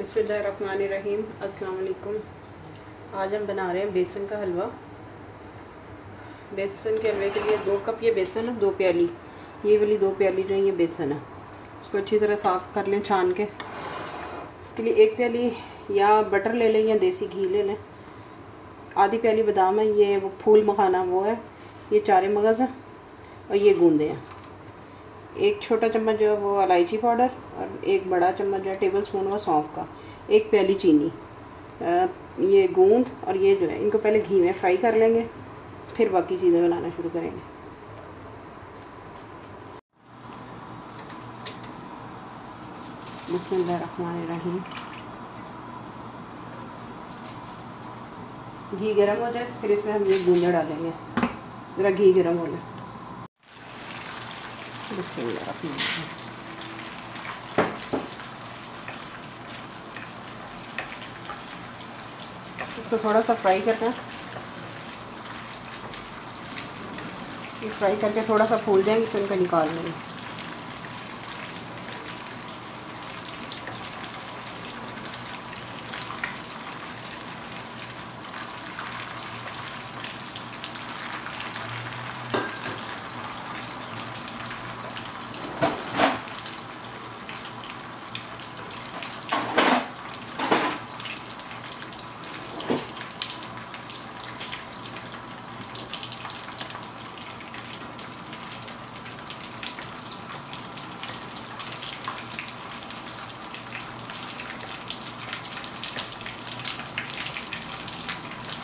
बसमीम अस्सलाम आज हम बना रहे हैं बेसन का हलवा। बेसन के हलवे के लिए दो कप ये बेसन है, दो प्याली। ये वाली दो प्याली जो है, ये बेसन है। इसको अच्छी तरह साफ़ कर लें, छान के। इसके लिए एक प्याली या बटर ले लें या देसी घी ले लें। आधी प्याली बादाम है, ये वो फूल मखाना वो है। ये चारे मगज़ हैं और ये गूंदे हैं। एक छोटा चम्मच जो है वो इलायची पाउडर और एक बड़ा चम्मच जो है टेबल स्पून वो सौंफ का, एक प्याली चीनी। ये गूंद और ये जो है, इनको पहले घी में फ्राई कर लेंगे, फिर बाकी चीज़ें बनाना शुरू करेंगे। बसमीम घी गर्म हो जाए, फिर इसमें हम ये गूंजा डालेंगे। ज़रा घी गर्म हो जाए। इसको थोड़ा सा फ्राई करना फ्राई करके थोड़ा सा फूल जाएँगे तो इनको निकाल लेंगे।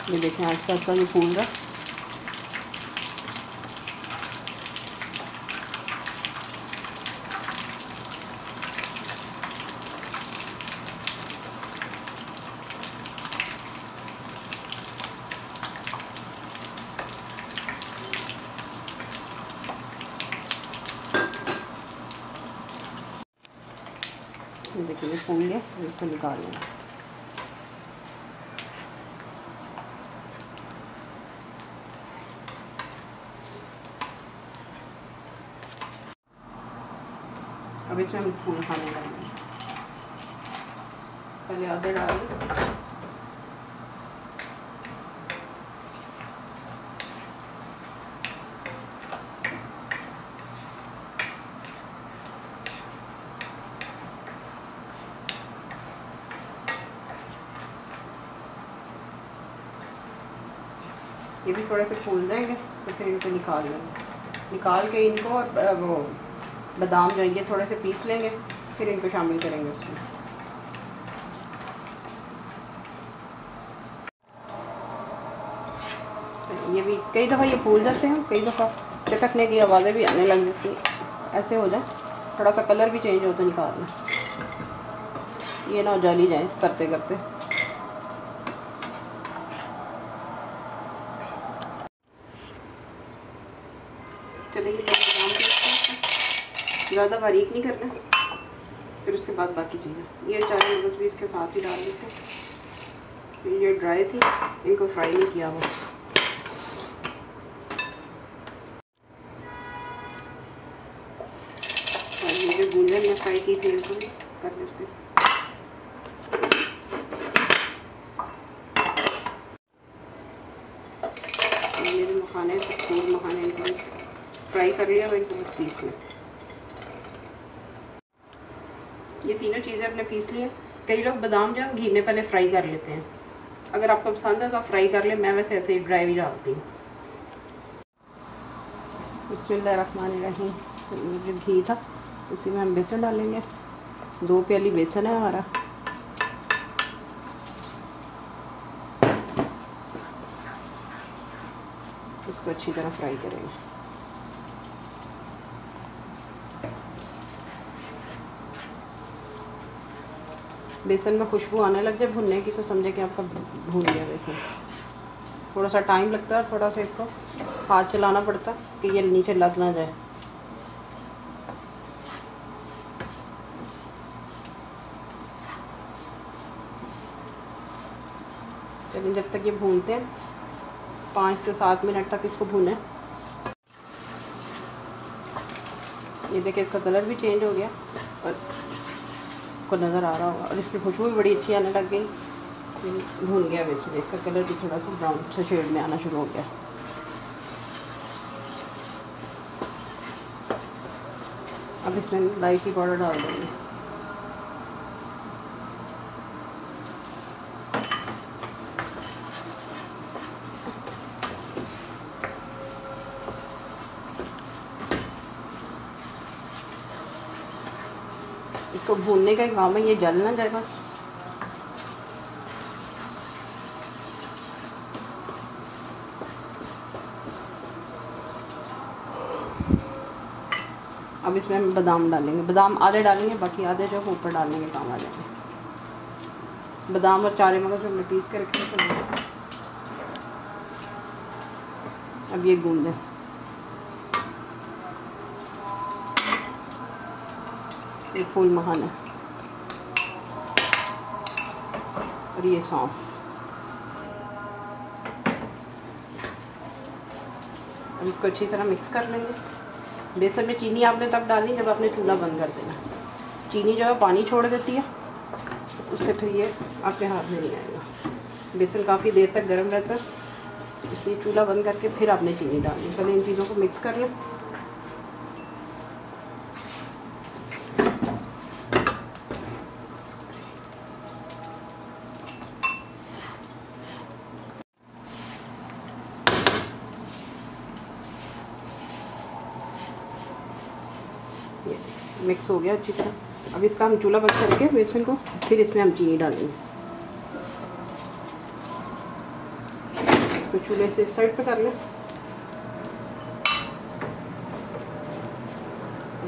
ये देखें आस्ता आस्ता ये फूल रहा देखिए फूल गया इसको निकाल लेंगे अब इसमें हम फूल खाने लगेंगे पहले आधे डाल ये भी थोड़े से फूल जाएँगे तो फिर इनको निकाल लेंगे। निकाल के इनको वो बादाम जो ये थोड़े से पीस लेंगे, फिर इनको शामिल करेंगे उसमें। ये भी, कई दफ़ा ये फूल जाते हैं, कई दफ़ा चटकने की आवाज़ें भी आने लग जाती हैं। ऐसे हो जाए, थोड़ा सा कलर भी चेंज हो तो निकालना। ये ना जाली जाए करते करते चलिए ज़्यादा बारीक नहीं करना। फिर उसके बाद बाकी चीज़ें। ये चार मगज़ भी इसके साथ ही डाल देते फिर ये ड्राई थी, इनको फ्राई नहीं किया हुआ गुंजन में फ्राई की थी, इनको कर लेते मखाने मखाने इनको फ्राई कर लिया इनको पीस लें ये तीनों चीज़ें अपने पीस लिए कई लोग बादाम जो घी में पहले फ्राई कर लेते हैं। अगर आपको पसंद है तो आप फ्राई कर लें, मैं वैसे ऐसे ही ड्राई भी डालती हूँ। रही जो घी था, उसी में हम बेसन डालेंगे। दो प्याली बेसन है हमारा। इसको अच्छी तरह फ्राई करेंगे। बेसन में खुशबू आने लग जाए भुनने की तो समझे कि आपका भून गया बेसन। थोड़ा सा टाइम लगता है थोड़ा सा इसको हाथ चलाना पड़ता कि ये नीचे लग ना जाए। चलिए, जब तक ये भूनते हैं, पाँच से सात मिनट तक इसको भूने। ये देखिए, इसका कलर भी चेंज हो गया, और आपको नज़र आ रहा होगा। और इसकी खुशबू भी बड़ी अच्छी आने लग गई। भून गया वैसे इसका कलर भी थोड़ा सा ब्राउन से शेड में आना शुरू हो गया। अब इसमें लाइट इलायची पाउडर डाल देंगे इसको भूनने का काम है, ये जल ना जाए बस अब इसमें हम बादाम डालेंगे। बादाम आधे डालेंगे, बाकी आधे जो ऊपर डालने के काम आ जाएँगे। बादाम और चारे मगज हमने पीस के रखे तो अब ये गूंद। फूल महान है। और ये सौंफ। अब इसको अच्छी तरह मिक्स कर लेंगे। बेसन में चीनी आपने तब डालनी जब आपने चूल्हा बंद कर देना। चीनी जो है पानी छोड़ देती है। उससे फिर ये आपके हाथ में नहीं आएगा। बेसन काफ़ी देर तक गर्म रहता है। इसलिए चूल्हा बंद करके फिर आपने चीनी डालनी पहले इन चीज़ों को मिक्स कर लें। मिक्स हो गया अच्छी तरह। अब इसका हम चूल्हा बंद करके बेसन को फिर इसमें हम चीनी डालेंगे। तो चूल्हे से साइड पे कर लें।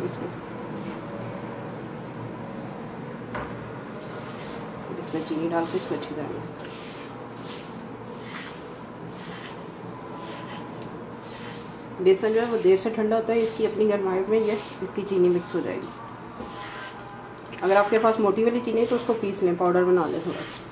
इसमें। इसमें चीनी डाल के इसको अच्छी तरह मिक्स करें बेसन जो है वो देर से ठंडा होता है, इसकी अपनी गर्माहट में ये, इसकी चीनी मिक्स हो जाएगी। अगर आपके पास मोटी वाली चीनी है तो उसको पीस लें पाउडर बना लें थोड़ा सा।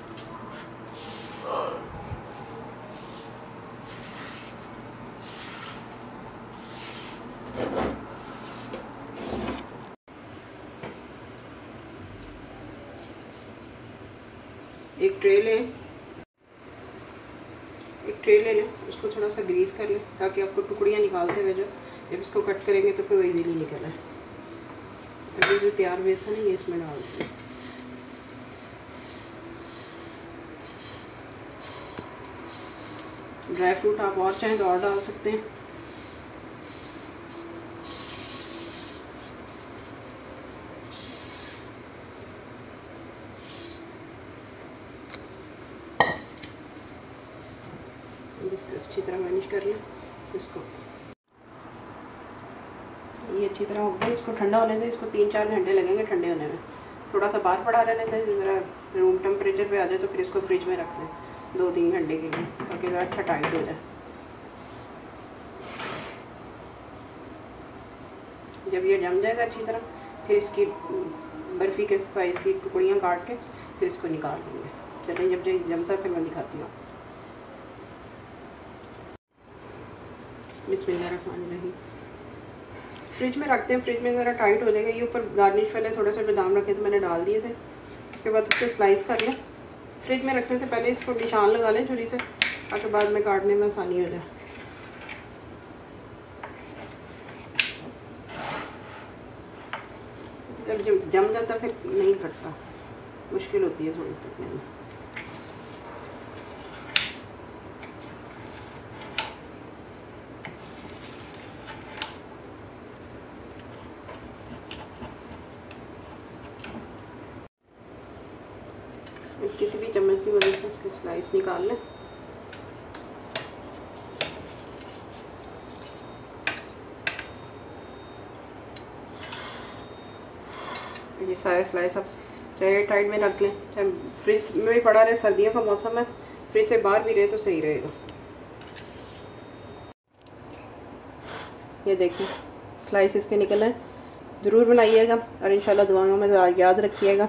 एक ट्रे लें। एक ट्रे ले लें। उसको थोड़ा सा ग्रीस कर लें, ताकि आपको टुकड़ियाँ निकालते हुए जो, जब इसको कट करेंगे तो फिर वही नहीं निकले अभी जो तैयार बेसन है ये इसमें डाल दें ड्राई फ्रूट आप और चाहें तो और डाल सकते हैं। इसको अच्छी तरह मैनेज कर लें इसको ये अच्छी तरह हो गया, इसको ठंडा होने दें, इसको तीन चार घंटे लगेंगे ठंडे होने में। थोड़ा सा बाहर पड़ा रहने दें, ज़रा रूम टेम्परेचर पे आ जाए तो फिर इसको फ्रिज में रख दें दो तीन घंटे के लिए, ताकि ज़रा अच्छा टाइट हो जाए। जब ये जम जाएगा अच्छी तरह फिर इसकी, बर्फ़ी के साइज़ की टुकड़ियाँ काट के, फिर इसको निकाल लेंगे चलिए जब जमता है, फिर मैं दिखाती हूँ बिस्मिल्लाहिर्रहमानिर्रहीम फ्रिज में रखते हैं, फ्रिज में ज़रा टाइट हो जाएगा। ये ऊपर गार्निश वाले थोड़े से बादाम रखे थे, मैंने डाल दिए थे। उसके बाद इसके स्लाइस कर लें। फ्रिज में रखने से पहले इसको निशान लगा लें छुरी से, ताकि बाद में काटने में आसानी हो जाए। जब जम जाता फिर नहीं कटता। मुश्किल होती है थोड़ी कटने में। चम्मच की मदद से उसकी स्लाइस निकाल लें। ये सारे स्लाइस आप चाहे टाइट में रख लें, चाहे फ्रिज में भी पड़ा रहे, सर्दियों का मौसम है फ्रिज से बाहर भी रहे तो सही रहेगा। ये देखिए स्लाइस इसके निकल हैं। ज़रूर बनाइएगा और इंशाल्लाह दुआओं में याद रखिएगा।